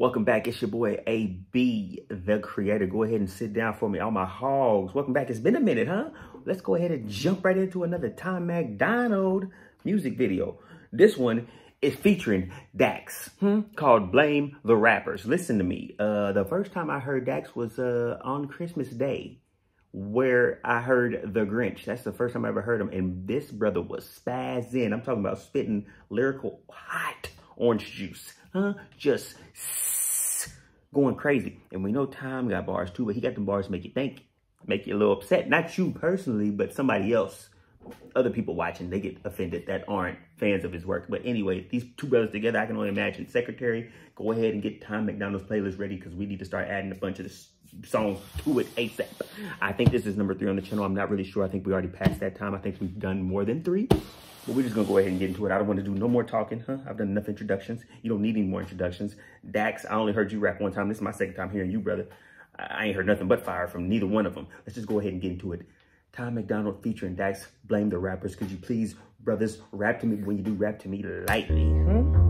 Welcome back. It's your boy AB, the Kreator. Go ahead and sit down for me. All my hogs. Welcome back. It's been a minute, huh? Let's go ahead and jump right into another Tom MacDonald music video. This one is featuring Dax, hmm, called Blame the Rappers. Listen to me. Uh, the first time I heard Dax was uh, on Christmas Day, where I heard The Grinch. That's the first time I ever heard him. And this brother was spazzing. I'm talking about spitting lyrical hot orange juice. Huh? Just going crazy. And we know Tom got bars too, but he got them bars make you think, make you a little upset. Not you personally, but somebody else. Other people watching, they get offended that aren't fans of his work. But anyway, these two brothers together, I can only imagine. Secretary, go ahead and get Tom MacDonald's playlist ready because we need to start adding a bunch of this songs to it ASAP. I think this is number three on the channel. I'm not really sure. I think we already passed that time. I think we've done more than three. But we're just gonna go ahead and get into it. I don't want to do no more talking, huh? I've done enough introductions. You don't need any more introductions. Dax, I only heard you rap one time. This is my second time hearing you, brother. I ain't heard nothing but fire from neither one of them. Let's just go ahead and get into it. Tom MacDonald featuring Dax. Blame the rappers. Could you please, brothers, rap to me when you do rap to me lightly? Hmm?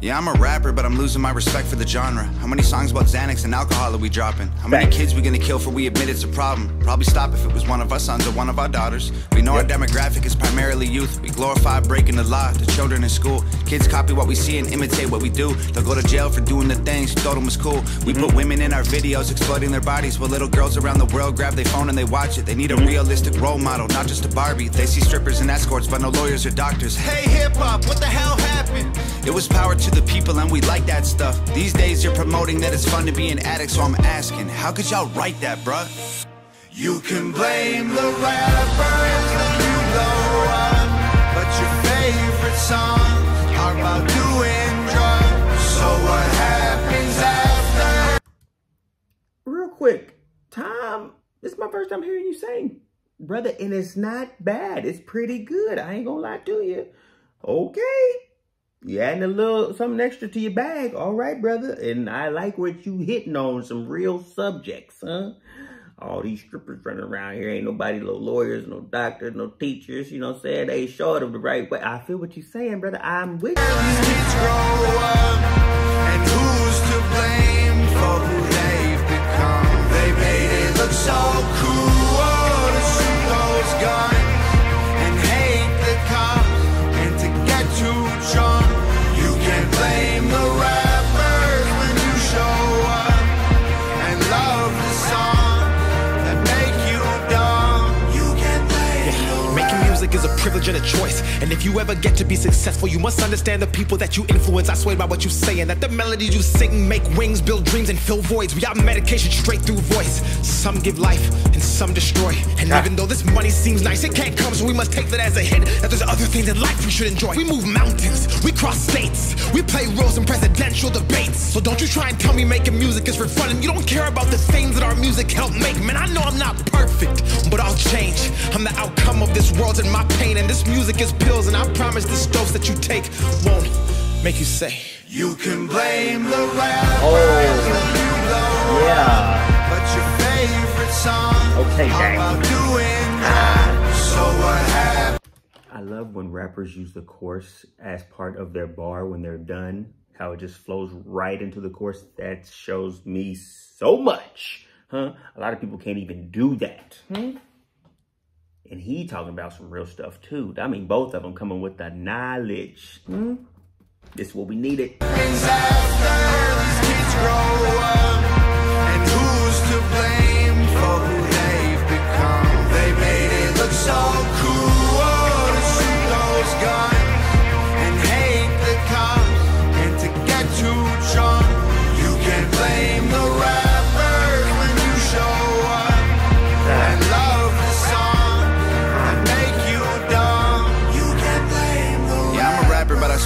Yeah. I'm a rapper, but I'm losing my respect for the genre. How many songs about Xanax and alcohol are we dropping? How many Thanks. kids we gonna kill for we admit it's a problem? Probably stop if it was one of our sons or one of our daughters. We know yep. our demographic is primarily youth. We glorify breaking the law to children in school. Kids copy what we see and imitate what we do. They'll go to jail for doing the things you told them was cool. We mm -hmm. put women in our videos exploiting their bodies while little girls around the world grab their phone and they watch it. They need a mm -hmm. realistic role model, not just a Barbie. They see strippers and escorts, but no lawyers or doctors. Hey, hip hop, what the hell happened? It was power to the people and we like that stuff. These days you're promoting that it's fun to be an addict, so I'm asking, how could y'all write that, bruh? You can blame the rappers that you blow up, but your favorite songs are about doing drugs. So what happens after? Real quick, Tom, this is my first time hearing you sing. Brother, and it's not bad. It's pretty good. I ain't gonna lie to you. Okay you adding a little something extra to your bag. All right, brother. And I like what you hitting on some real subjects, huh? All these strippers running around here. Ain't nobody, no lawyers, no doctors, no teachers. You know what I'm saying? They short of the right way. I feel what you're saying, brother. I'm with you. Privilege and a choice. And if you ever get to be successful, you must understand the people that you influence. I swear by what you say, and that the melodies you sing make wings, build dreams, and fill voids. We got medication straight through voice. Some give life, and some destroy. And even though this money seems nice, it can't come, so we must take that as a hint. That there's other things in life we should enjoy. We move mountains, we cross states, we play roles in presidential debates. So don't you try and tell me making music is for fun, and you don't care about the things that our music helped make. Man, I know I'm not perfect, but I'll change. I'm the outcome of this world and my pain pain, and this music is pills, and I promise this dose that you take won't make you say. You can blame the rappers oh. yeah. but your favorite song okay, dang. doing ah. So what happened? I love when rappers use the chorus as part of their bar when they're done. How it just flows right into the chorus. That shows me so much. Huh? A lot of people can't even do that. Hmm? And he talking about some real stuff too. I mean, both of them coming with the knowledge. Hmm? This is what we needed.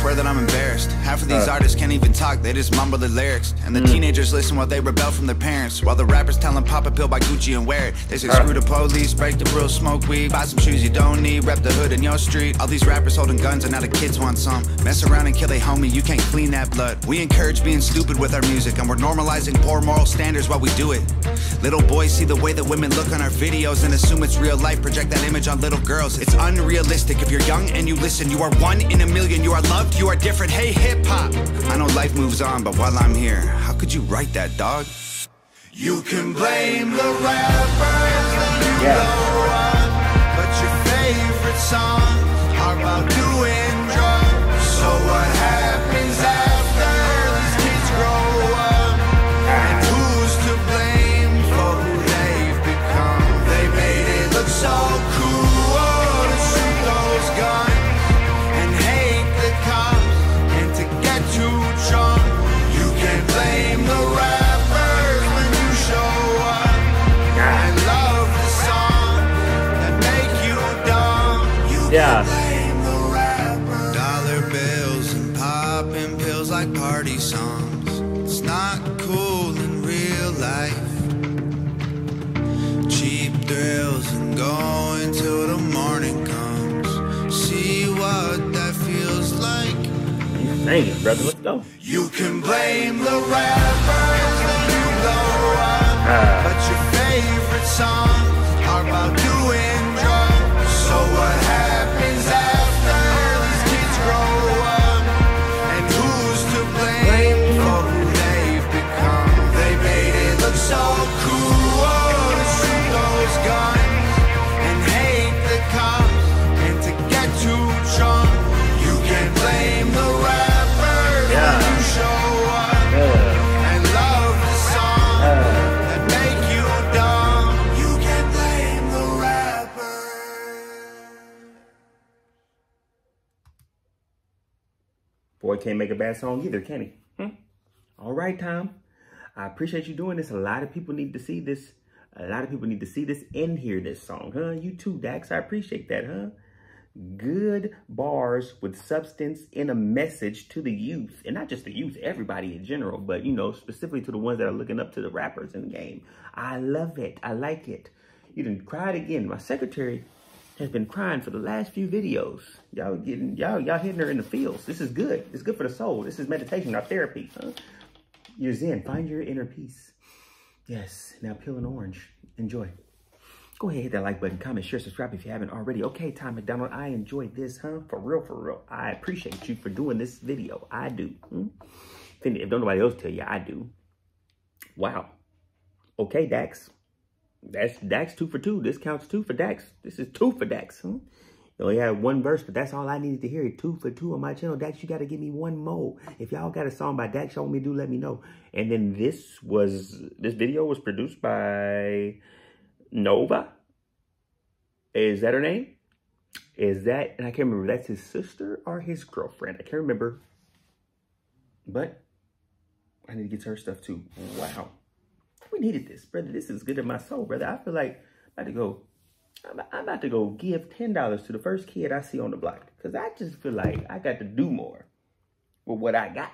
swear that I'm embarrassed these artists can't even talk, they just mumble the lyrics. And the mm. teenagers listen while they rebel from their parents. While the rappers tell them pop a pill by Gucci and wear it. They say screw the police, break the rules, smoke weed, buy some shoes you don't need, rep the hood in your street. All these rappers holding guns and now the kids want some. Mess around and kill a homie, you can't clean that blood. We encourage being stupid with our music and we're normalizing poor moral standards while we do it. Little boys see the way that women look on our videos and assume it's real life, project that image on little girls. It's unrealistic. If you're young and you listen, you are one in a million. You are loved, you are different. Hey, hip hip hop. I know life moves on, but while I'm here, how could you write that, dog? You can blame the rappers that you Yeah. up, but your favorite songs are about like party songs. It's not cool in real life. Cheap thrills and going till the morning comes. See what that feels like. You singing, brother. Let's go. You can blame the rappers that you blow up, Ah. but your favorite songs are about doing can't make a bad song either, can he? Hmm? All right, Tom. I appreciate you doing this. A lot of people need to see this. A lot of people need to see this and hear this song, huh? You too, Dax. I appreciate that, huh? Good bars with substance and a message to the youth. And not just the youth, everybody in general, but, you know, specifically to the ones that are looking up to the rappers in the game. I love it. I like it. You done it again. My secretary has been crying for the last few videos. Y'all getting y'all y'all hitting her in the fields. This is good. It's good for the soul. This is meditation, not therapy. Huh? You're zen. Find your inner peace. Yes. Now peel an orange. Enjoy. Go ahead, hit that like button, comment, share, subscribe if you haven't already. Okay, Tom MacDonald, I enjoyed this, huh? For real, for real. I appreciate you for doing this video. I do. Hmm? If, if don't nobody else tell you, I do. Wow. Okay, Dax. That's Dax two for two. This counts two for Dax. This is two for Dax. Hmm? You only had one verse, but that's all I needed to hear. Two for two on my channel. Dax, you got to give me one more. If y'all got a song by Dax, y'all want me to do, let me know. And then this was, this video was produced by Nova. Is that her name? Is that, and I can't remember, that's his sister or his girlfriend. I can't remember. But I need to get to her stuff too. Wow. We needed this, brother. This is good in my soul, brother. I feel like I'm about to go, I'm, about to go give $10 to the first kid I see on the block. Because I just feel like I got to do more with what I got.